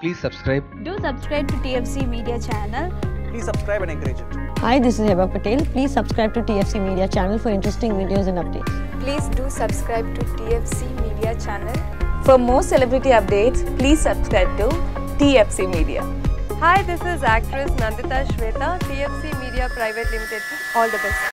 Please subscribe. Do subscribe to TFC Media channel. Please subscribe and encourage it. Hi, this is Heba Patel. Please subscribe to TFC Media channel for interesting videos and updates. Please do subscribe to TFC Media channel. For more celebrity updates, please subscribe to TFC Media. Hi, this is actress Nandita Swetha, TFC Media Private Limited. All the best.